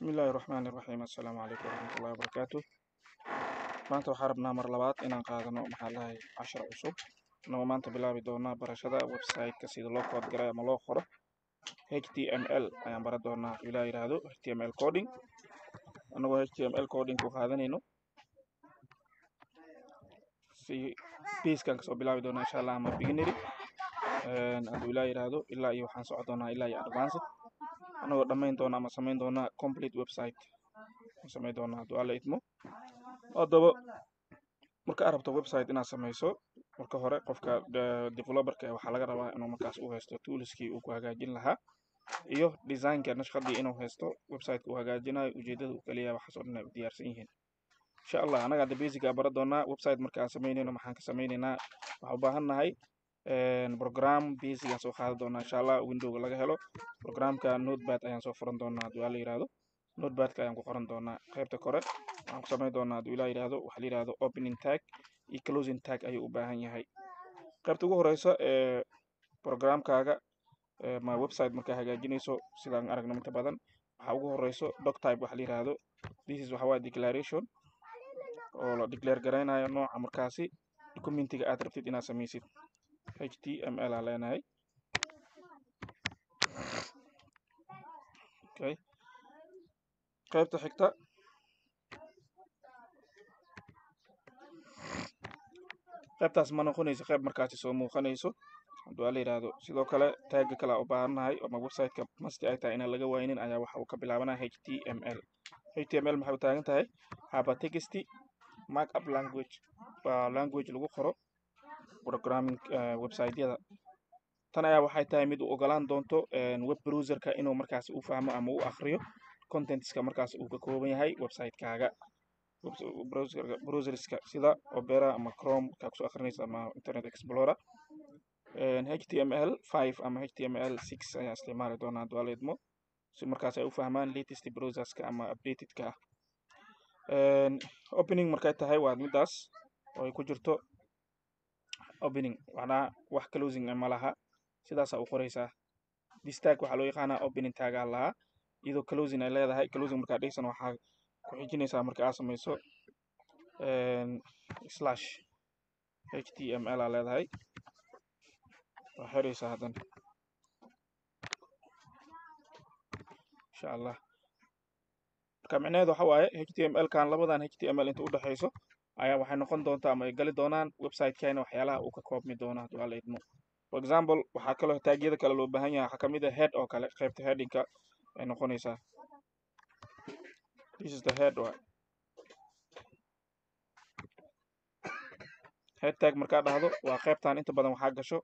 bismi illaahi raxmaani iraxiim assalaamu calaykum waraxmatullahi wabarakaatu maanta waxaa rabnaa mar labaad inaan qaadano maxaa lahay cashar cusub. Anagoo maanta bilaabi doonaa barashada website-ka sida loo kood garay ama loo qoro. H t m l ayaan baran doonaa ilaa yidhaahdo h t m l coding. Anagoo h t m coding ku qaadanayno si baskan ka soo bilaabi doonaa insha allah ama beginnery hadduu ilaa yidhaahdo ilaa iyo waxaan socon doonaa ilaa iyo anagoo dhammayn doona ama samayn doonaa complete website. Samayn doonaa hadduu alla idmo haddaba marka aad rabto website inaad samayso marka hore qofka developerka waxaa laga rabaa inuu markaas u haysto toolskii uu ku hagaajin lahaa iyo designka nashqadii inuu haysto website uu hagaajinayo ujeedada uu kaliya waxaas oo dhan ay u diyaarsan yihiin insha allah anaga hadda basic aa baran doonaa website marka aan maxaan ka samaynaynaa waxaa u baahan nahay program basic aan soo qaadan doonaa insha allah windowga laga helo. Programka notepad ayaan soo furan doonaa hadduu alla yidhaahdo notepad-ka ayaan ku qoran doonaa qaybta kore waxaan ku samayn doonaa hadduu ilaa yidhaahdo waxaa la yidhaahdo opening tag iyo closing tag ayuu u baahan yahay. Qaybta ugu horeysa ee programkaaga ma website markaa hagaajinayso sidaan aragno inta badan waxaa ugu horeyso doc type waxa la yidhaahdo this is waxa declaration oo la declare garaynayo nooca markaasi documentiga aad rabtid inaad samaysid h t m l aa leenahay? Okay. Qaybta xigta. Qaybtaas ma noqonayso qayb markaasi soo muuqanayso. Hadduu ala yidhaahdo sidoo kale taaga kale u baahannahay ama website-ka masti ay tahay inaan laga waynin ayaa waxa uu ka bilaabanaya h t m l. H t m l maxay u taagan tahay? Hypertexty mark up language. Waa language lagu qoro programming website-yada. Tan ayaa waxay tahay mid u ogolaan doonto web browserka inuu markaas u fahmo ama u akriyo contentska markaas uu ka kooban yahay website-kaaga. Browserska sida opera ama chrome kaa ku soo akrinaysa ama internet explorer. H five ama h six ayaa isticmaali doonaa idmo si markaas ay u fahmaan latest browserska ama updatedka. Opening markay tahay waa midaas oo ay ku jirto opening macnaha wax closing ma laha sidaasaa u qoraysaa. Distag waxaa loo yaqaanaa opening tagaa lahaa iyadoo closing ay leedahay closing markaa dhegsan waxaa ku xijinaysaa marka aad samayso slash h t m l aa leedahay. Waa xiraysaa haddan. Insha allah. Marka micnaheedu waxa waaye h t m l kan labadan h t m l inta u dhexayso ayaa waxay noqon doontaa ama ay gali doonaan website-keena waxyaalaha uu ka koobmi doono hadduu alla idmo. For example waxaa kaloo taagyada kale loo baahan yahay. Waxaa ka mid ah head oo kale qaybta headingka ay noqonaysaa. This is the head wa. Head tag markaa dhahdo waa qaybtan inta badan waxaa gasho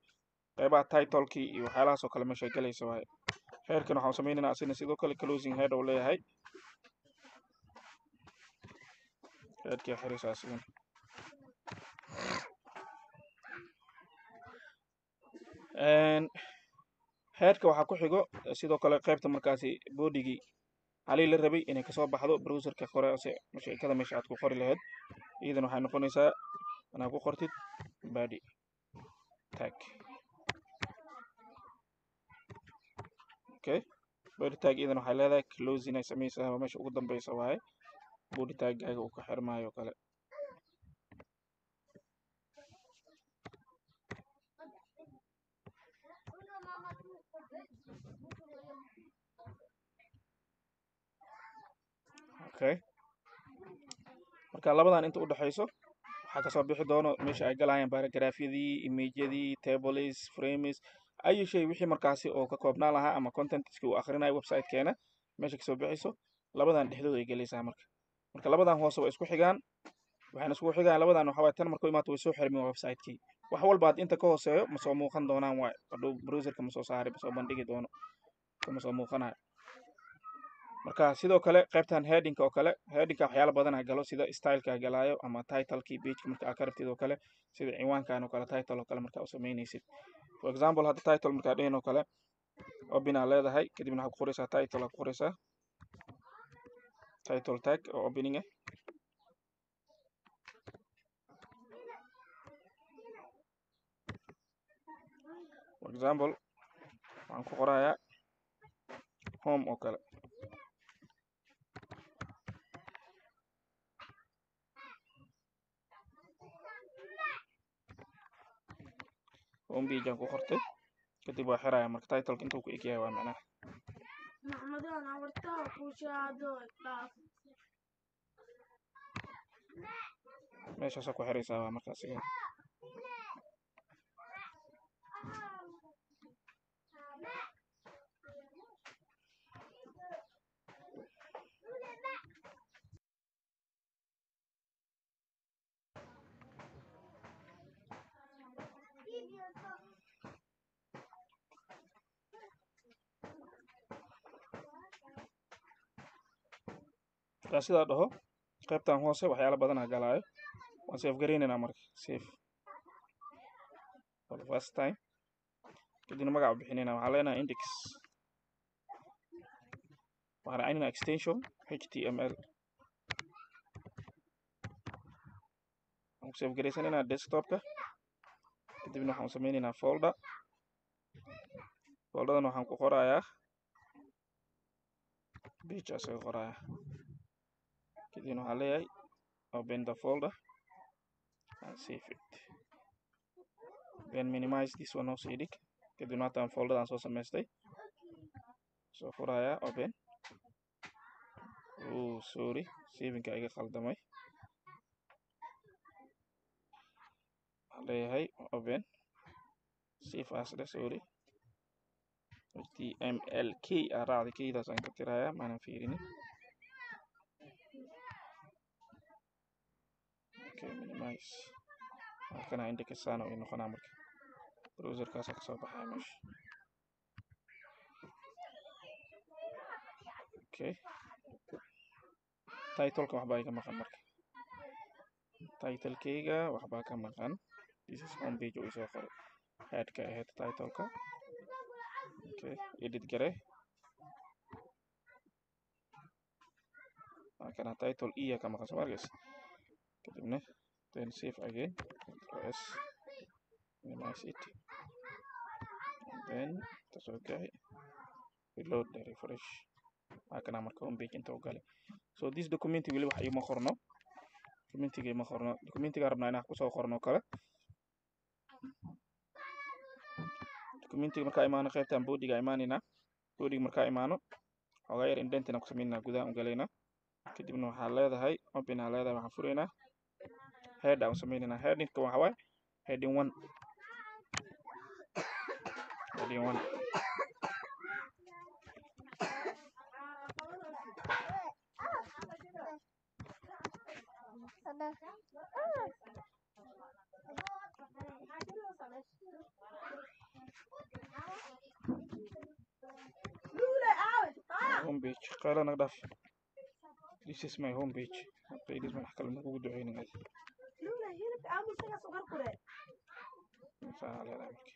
qaybaha titlekii iyo waxyaalahaas oo kale meesha galaysa waaye. Headkan waxaan samaynaynaa asina sidoo kale closing head oo leeyahay headkii xiraysaa asigan headka waxaa ku xigo sidoo kale qaybta markaasi bodigii halii la rabay inay ka soo baxdo browserka kore ose sheekada meesha aad ku qori lahayd. Iyadan waxay noqonaysaa inaad ku qortid body tag. Okay body tag iyadan waxay leedahay closing ay samaysaa meesha ugu dambeysa waaye body taggaaga uu ka xirmaayo kale. Okay marka labadan inta u dhexayso waxaa ka soo bixi doono meesha ay galayaan baragrafyadii imageyadii tables frames ayu shay wixii markaasi oo ka koobnaan lahaa ama contentski uu akrinayo website-keena. Meesha ka soo bixiso labadan dhexdooda ay gelaysaa marka marka labadan hoose waa isku xigaan waxayna isku xigaan. Labadan waxa waye tan markuu imaato way soo xirmin website-kii. Wax walba had inta ka hooseeyo ma soo muuqan doonaan waay. Hadhow browserka ma saari ma bandhigi doono ma muuqanayo marka sidoo kale qaybtan headingka oo kale headingka waxyaala badana galo sida styleka galaayo ama titlekii pageka marka aad ka rabtid oo kale sida ciwaankan oo kale title oo kale marka u samaynaysid for example hadda title markaa dhahin oo kale aa leedahay kadibna waxaa ku qoraysaa title aa ku qoraysaa title tag o opening ah for example waxaan ku qorayaa home oo kale. Home page aan ku qortay kadib waa xiraya marka titleka intuu ku eg waa macnaha maxmedon awartaa kushaado dhaaf meeshaasaa ku xiraysaa markaas markaa sidaa dhaho qaybtan hoose waxyaala badanaa galaayo. Waan safe garaynaynaa marka safe. For the first time. Kadibna magaca bixinayna waxaan leenahay index. Waxaan raacinayna extension html waxaan ku safe garaysanaynaa desktopka kadibna waxaan samaynaynaa folder. Foldadan waxaan ku qorayaa. Page asaga qoraya kadibna waxaan leeyahay open the folder. And save it then minimize this one hoos ii dhig kadibna hataan foldadan soo samaystay soo furaya open oh sorry. Savinka iga khaldamay. Waxaan leeyahay open save as dhe sorry. Htmlk aa raacday keydaas aan ka tirayaa maanan fiirinin okay minimize. Halkana indexana way noqonaa marka browserkaasa ka soo baxaya meesha okay. Titleka waxbaa iga maqan marka titlekeyga waxbaa ka maqan this is home page uu isoo qoray headka ahayd titleka okay edit gare halkana title e ka maqan soo markays kadibna then save again. Control s. Minimize it. And then tasoo gahay reload the refresh. Halkana marka home inta u galay so this document weli wax ima qorno. Documentiga ima qorno. Documentiga rabnaa inaan ku soo qorno kale. Documentiga markaa imaano qaybtan boodiga imaanayna boodiga markaa imaano. Xoogaa yar indentina ku samaynaa gudaha u galaynaa kadibna waxaa leedahay open aa leedahay waxaan furaynaa head aan sameynaynaa headingka waxa waaye heading one. Heading one. Home page qaala naga dhaaf this is my home page qaydis madax kale ma kugu duceynin adi lula hilibka aamusaga sugar kule saa leedahay marka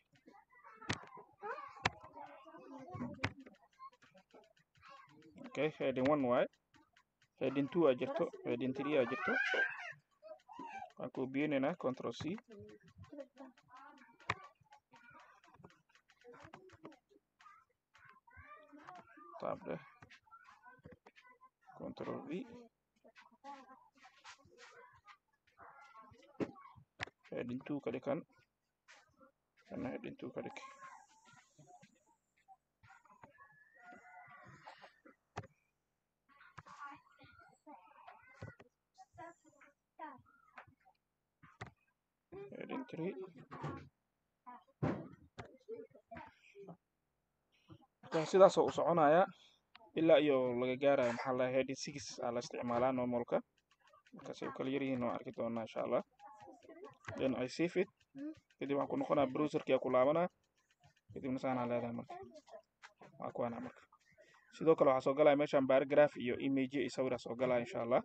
okay heading one waaye heading two aa jirto heading three aa jirto waan koobiyeynaynaa control c. Tab dheh control v heading two ka dhigan kana heading two ka dhig heading marka sidaasoo u soconaya ilaa iyo laga gaarayo maxaa la heading six aa la isticmaalaa normalka. Markaasay u kala yaryihiin oo arki doonaa insha allah then i save it. Kadib waxaan ku noqonaa browserkii ku laabanaa kadibna saanaa leedahay marka. Waa kuwaana marka. Sidoo kale waxaa soo galaya meeshan paragraph iyo image iyo sawir aa soo galaya insha allah